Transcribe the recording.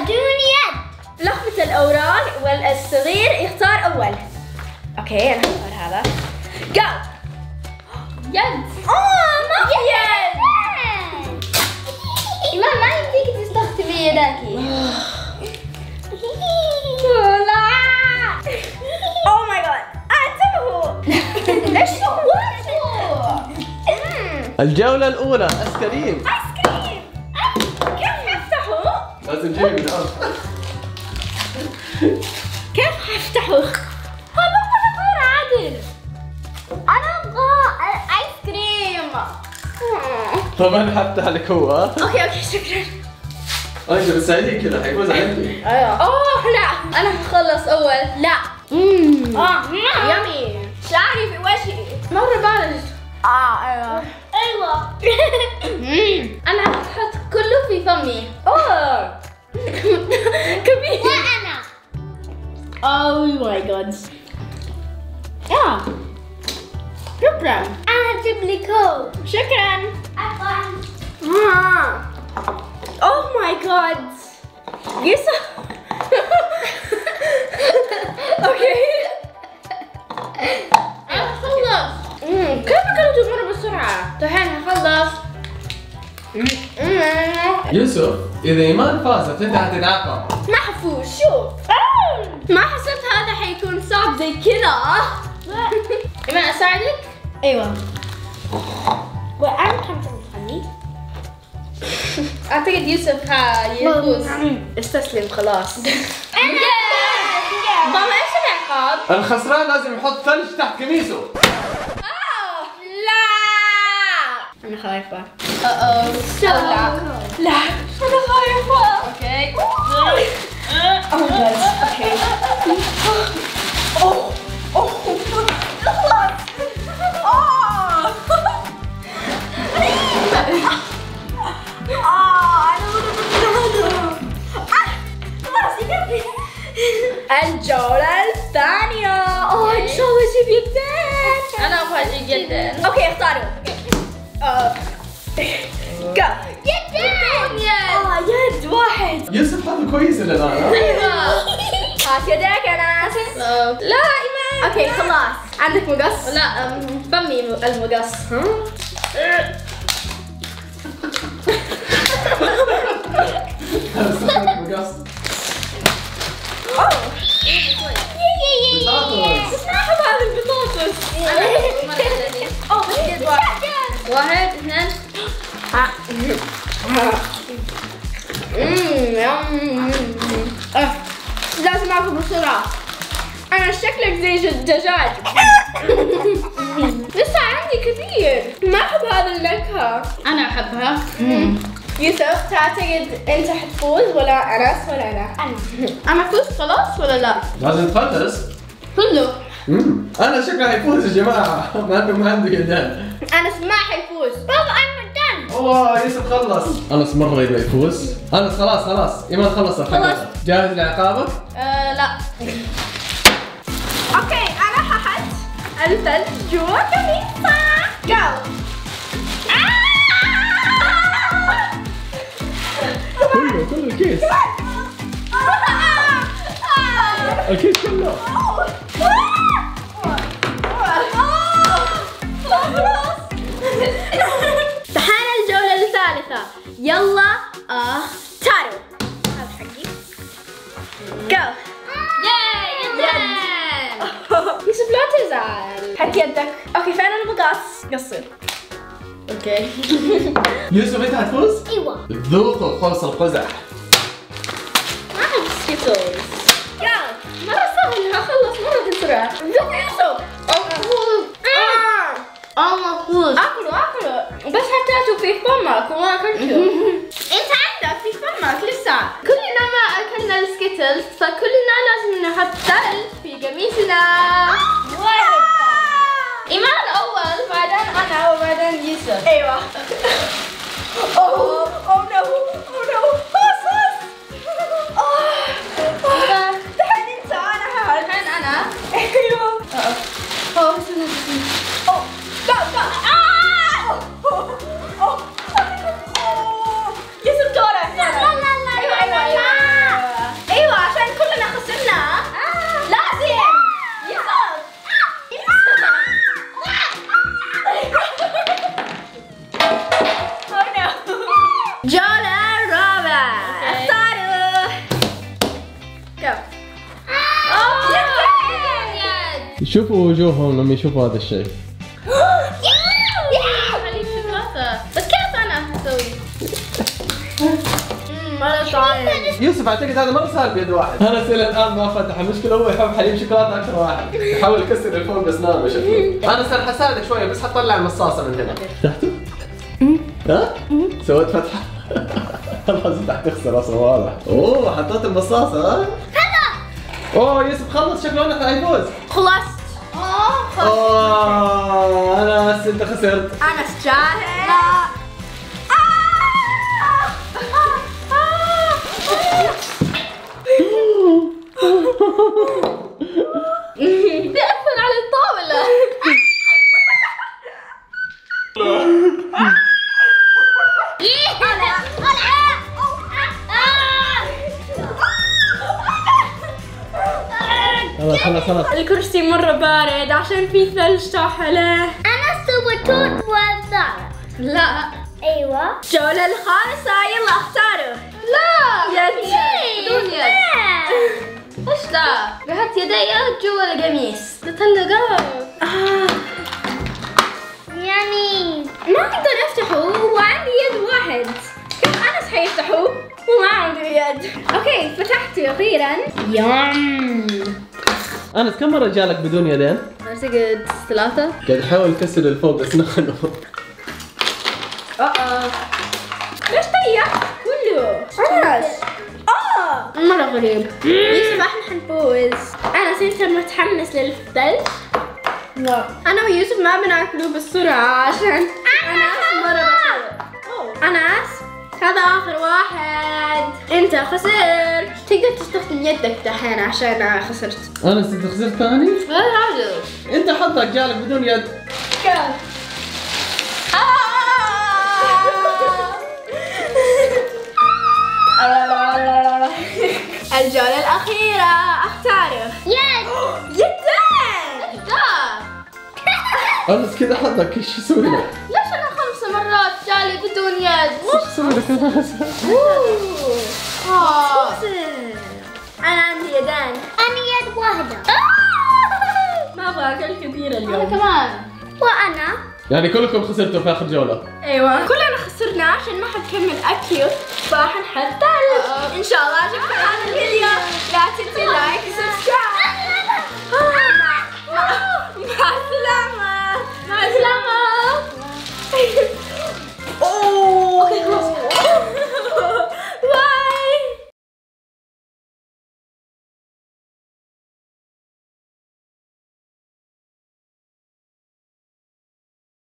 بدون يد. لخبط الأوراق والصغير يختار أول. okay أنا هختار هذا. جو يد. آه ما في يد. إيمان ما يمديك تستخدمي يدك. لا. oh my God انتبهوا إيش سويتوا؟ الجولة الأولى ice cream. لازم الأرض كيف حفتحه؟ هذا غير عادل أنا أبغى آيس كريم طب أنا حفتح لك هو؟ okay okay شكرا. أنت بتساعدني كذا حيفوز عندي أيوه. أوه لا. أنا هخلص أول. لا. آه. yummy. شعري في وجهي مرة بارد آه أيوه. أيوه. أنا هحط كله في فمي. أوه. كبير وأنا oh my God يا شكرا أنا أجيب لي كوك شكرا عفوا oh my God يوسف okay أنا خلص كيف كانوا تمر بسرعة؟ دحين هخلص يوسف إذا إيمان فازت أنت حتنعاقب ما حفوز شوف. ما حسبت هذا حيكون صعب زي كذا. إيمان أساعدك؟ أيوة. وأنا كم تنفعني أعتقد يوسف ها يفوز. استسلم خلاص. ماما إيش العقاب؟ الخسران لازم يحط ثلج تحت قميصه لا! أنا خايفة. أوه لا لا أنا خايفة okay oh guys okay أوه أوه خلاص آه آه أنا راسي قلبي الجولة الثانية أوه إن شاء الله أجيب يدين أنا أبغى أجيب يدين okay اختاروا جو يدين آه يد واحد. يوسف هذا كويس الآن ها؟ أيوة. هات يديك يا ناس. لا إيمان okay خلاص. عندك مقص؟ لا فمي المقص. ها؟ مقص. بطاطس. ما هذا البطاطس. واحد اثنين. أنا شكلك زي ج- دجاج لسه عندي كثير ما احب هذا النكهة أنا أحبها. يوسف تعتقد انت حتفوز ولا انس ولا أنا؟ أنا. أنا فزت خلاص ولا لا؟ لازم تخلص كله. مم. أنا شكله حيفوز يا جماعة. مع إنه ما عنده يدين انس ما حيفوز. بابا أنا done. اوه يوسف خلص. أنس مرة يبغى يفوز. أنس خلاص خلاص. إيمان خلص الحلقة. خلاص. جاهز لعقابك؟ آه لا. okay أنا هحط الثلج جوا قميصة جو كله كله الكيس الكيس كله دحين الجولة الثالثة يلا آه تزعل حط يدك. okay فين المقص قصر. okay. يوسف أنت حتفوز؟ أيوه. ذوقوا قوس القزح ما احب Skittles جو مرة سهل هخلص مرة بسرعة ذوق يوسف. آه. آه. مفروض أكلوا أكلوا. بس حطيته في فمك وما اكلته انت عندك في فمك لسه. كلنا ما أكلنا ال Skittles فكلنا لازم نحط ثلج في قميصنا. ايمان اول بعدين أنا وبعدين يوسف أيوه شوفوا وجوههم لما يشوفوا هذا الشيء. حليب شوكولاتة بس كيف أنا هسوي؟ طعم يوسف اعتقد هذا مرة صار بيد واحد. أنا إلى الآن ما فتح المشكلة هو يحب حليب شوكولاتة أكثر واحد. يحاول يكسر الفوق باسنانه شكله أنا صار حساعدك شوية بس حطلع المصاصة من هنا. فتحته؟ ها؟ سويت فتحة؟ خلاص انت حتخسر أصلا واضح. أوه حطيت المصاصة ها؟ أوه يوسف خلص شكله انك حيفوز خلصت اوه انس انت خسرت. أنس جاهز لا. خلاص خلاص خلاص. الكرسي مرة بارد عشان في ثلج تحت عليه أنا سويت والضارة لا. أيوة. الجولة الخامسة يلا اختاروا. لا. يد بدون يد إيش لا؟ بحط يدي جوا القميص. متلقات يعني ما أقدر افتحه وعندي يد واحد. كيف انس حيفتحه وما عنده يد. أوكي فتحته أخيرا. يم أنس كم مرة جالك بدون يدين؟ اعتقد ثلاثة. قاعد يحاول يكسر الفوق باسنانه آه ليش طيح؟ كله. أنس. آه مرة غريب. يوسف إحنا حنفوز؟ انس انت متحمس للثلج لا. أنا ويوسف ما بناكله بسرعة عشان انس مرة بطيء أنس هذا آخر واحد. أنت خسرت. تقدر تستخدم يدك دحين عشان خسرت. انس انت خسرت ثاني؟ لا راجل أنت حظك جالك بدون يد. الجولة الأخيرة. اختاروا يد. يدين. لا انس كذا حظك إيش يسوي لك؟ بدون يد أنا عندي يدان أنا يد واحدة. ما باكل كثير اليوم. أنا كمان. وأنا؟ يعني كلكم خسرتوا في آخر جولة. أيوه. كلنا خسرنا عشان ما حد كمل اكله آه. فحنحط ثلج إن شاء الله عجبكم هذا الفيديو. لا تنسوا like آه. و subscribe مع السلامة. مع السلامة.